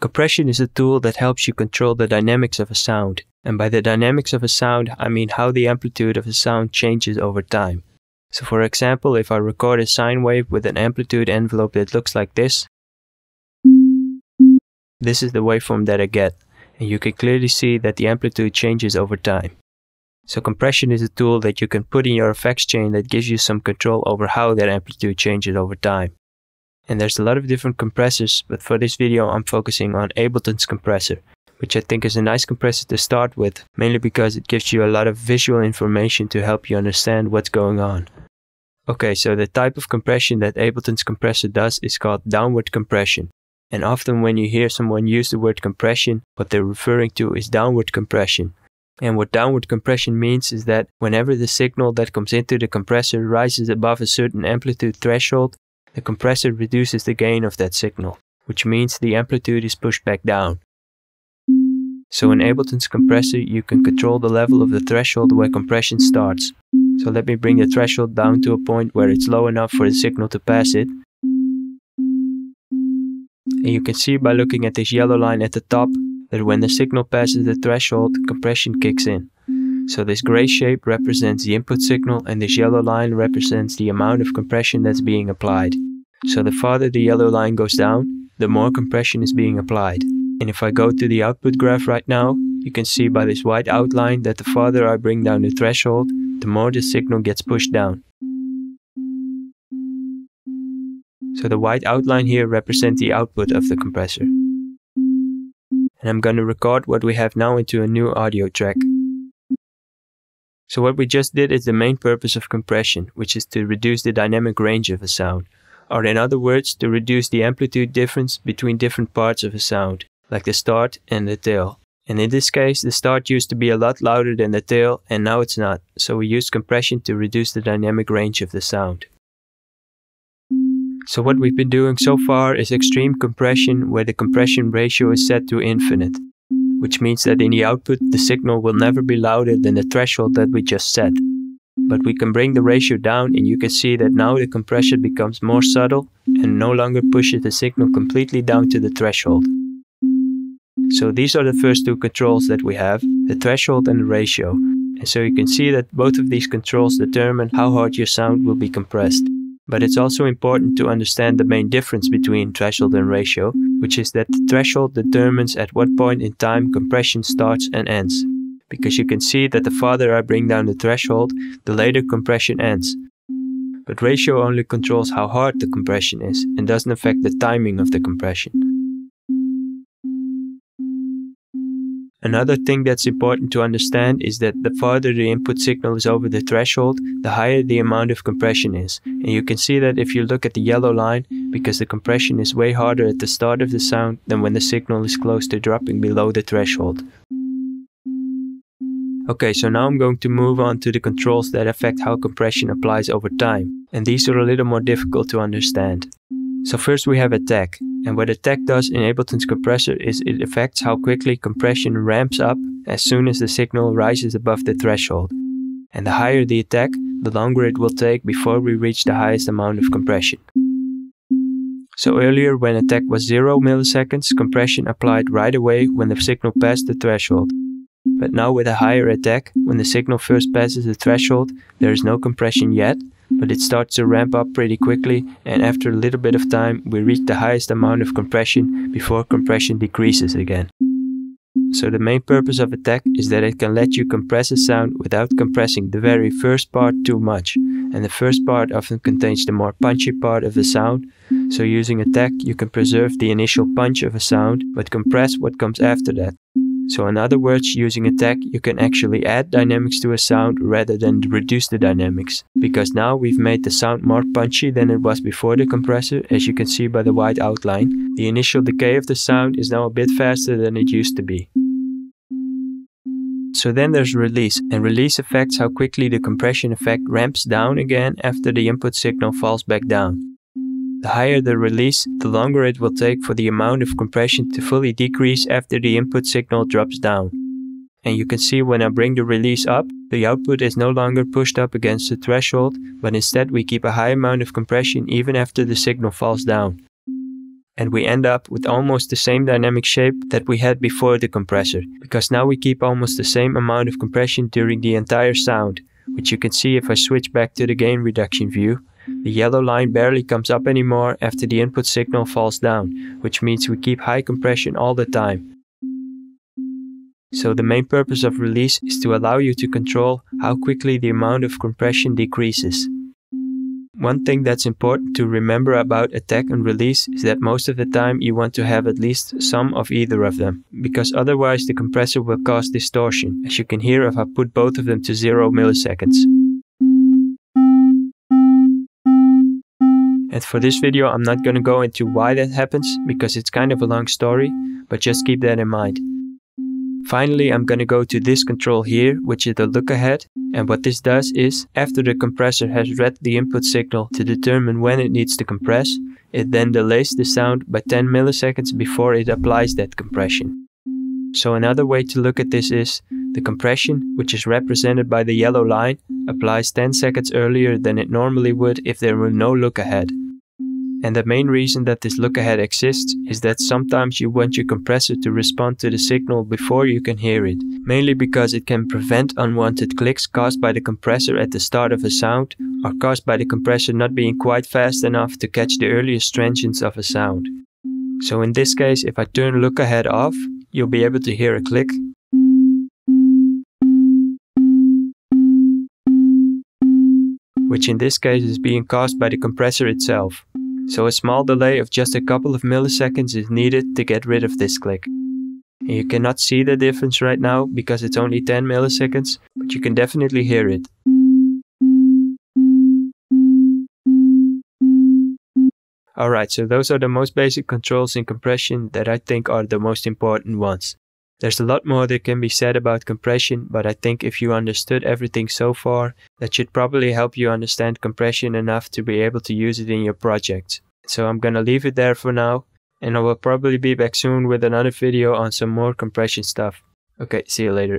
Compression is a tool that helps you control the dynamics of a sound. And by the dynamics of a sound, I mean how the amplitude of a sound changes over time. So for example, if I record a sine wave with an amplitude envelope that looks like this, this is the waveform that I get, and you can clearly see that the amplitude changes over time. So compression is a tool that you can put in your effects chain that gives you some control over how that amplitude changes over time. And there's a lot of different compressors, but for this video I'm focusing on Ableton's compressor, which I think is a nice compressor to start with, mainly because it gives you a lot of visual information to help you understand what's going on. Okay, so the type of compression that Ableton's compressor does is called downward compression. And often when you hear someone use the word compression, what they're referring to is downward compression. And what downward compression means is that whenever the signal that comes into the compressor rises above a certain amplitude threshold, the compressor reduces the gain of that signal, which means the amplitude is pushed back down. So in Ableton's compressor, you can control the level of the threshold where compression starts. So let me bring the threshold down to a point where it's low enough for the signal to pass it. And you can see by looking at this yellow line at the top that when the signal passes the threshold, compression kicks in. So this gray shape represents the input signal and this yellow line represents the amount of compression that's being applied. So the farther the yellow line goes down, the more compression is being applied. And if I go to the output graph right now, you can see by this white outline that the farther I bring down the threshold, the more the signal gets pushed down. So the white outline here represents the output of the compressor. And I'm going to record what we have now into a new audio track. So what we just did is the main purpose of compression, which is to reduce the dynamic range of a sound, or in other words, to reduce the amplitude difference between different parts of a sound, like the start and the tail. And in this case, the start used to be a lot louder than the tail, and now it's not, so we use compression to reduce the dynamic range of the sound. So what we've been doing so far is extreme compression, where the compression ratio is set to infinite which means that in the output the signal will never be louder than the threshold that we just set. But we can bring the ratio down and you can see that now the compression becomes more subtle and no longer pushes the signal completely down to the threshold. So these are the first two controls that we have, the threshold and the ratio. And so you can see that both of these controls determine how hard your sound will be compressed. But it's also important to understand the main difference between threshold and ratio, which is that the threshold determines at what point in time compression starts and ends. Because you can see that the farther I bring down the threshold, the later compression ends. But ratio only controls how hard the compression is and doesn't affect the timing of the compression. Another thing that's important to understand is that the farther the input signal is over the threshold, the higher the amount of compression is. And you can see that if you look at the yellow line, because the compression is way harder at the start of the sound than when the signal is close to dropping below the threshold. Okay, so now I'm going to move on to the controls that affect how compression applies over time. And these are a little more difficult to understand. So first we have attack. And what attack does in Ableton's compressor is it affects how quickly compression ramps up as soon as the signal rises above the threshold. And the higher the attack, the longer it will take before we reach the highest amount of compression. So earlier when attack was 0 milliseconds, compression applied right away when the signal passed the threshold. But now with a higher attack, when the signal first passes the threshold, there is no compression yet, but it starts to ramp up pretty quickly and after a little bit of time we reach the highest amount of compression before compression decreases again. So the main purpose of attack is that it can let you compress a sound without compressing the very first part too much and the first part often contains the more punchy part of the sound so using attack you can preserve the initial punch of a sound but compress what comes after that so in other words, using attack, you can actually add dynamics to a sound rather than reduce the dynamics. Because now we've made the sound more punchy than it was before the compressor, as you can see by the white outline. The initial decay of the sound is now a bit faster than it used to be. So then there's release, and release affects how quickly the compression effect ramps down again after the input signal falls back down. The higher the release, the longer it will take for the amount of compression to fully decrease after the input signal drops down. And you can see when I bring the release up, the output is no longer pushed up against the threshold, but instead we keep a high amount of compression even after the signal falls down. and we end up with almost the same dynamic shape that we had before the compressor, because now we keep almost the same amount of compression during the entire sound, which you can see if I switch back to the gain reduction view. The yellow line barely comes up anymore after the input signal falls down, which means we keep high compression all the time. So the main purpose of release is to allow you to control how quickly the amount of compression decreases. One thing that's important to remember about attack and release is that most of the time you want to have at least some of either of them, because otherwise the compressor will cause distortion, as you can hear if I put both of them to 0 milliseconds. And for this video I'm not gonna go into why that happens, because it's kind of a long story, but just keep that in mind. Finally, I'm gonna go to this control here, which is the look ahead. And what this does is, after the compressor has read the input signal to determine when it needs to compress, it then delays the sound by 10 milliseconds before it applies that compression. So another way to look at this is, the compression, which is represented by the yellow line, applies 10 seconds earlier than it normally would if there were no look ahead. And the main reason that this look ahead exists is that sometimes you want your compressor to respond to the signal before you can hear it, mainly because it can prevent unwanted clicks caused by the compressor at the start of a sound or caused by the compressor not being quite fast enough to catch the earliest transients of a sound. So in this case, if I turn look ahead off, you'll be able to hear a click which in this case is being caused by the compressor itself so a small delay of just a couple of milliseconds is needed to get rid of this click. You cannot see the difference right now because it's only 10 milliseconds, but you can definitely hear it. Alright, so those are the most basic controls in compression that I think are the most important ones. There's a lot more that can be said about compression, but I think if you understood everything so far, that should probably help you understand compression enough to be able to use it in your projects. So I'm gonna leave it there for now, and I will probably be back soon with another video on some more compression stuff. Okay, see you later.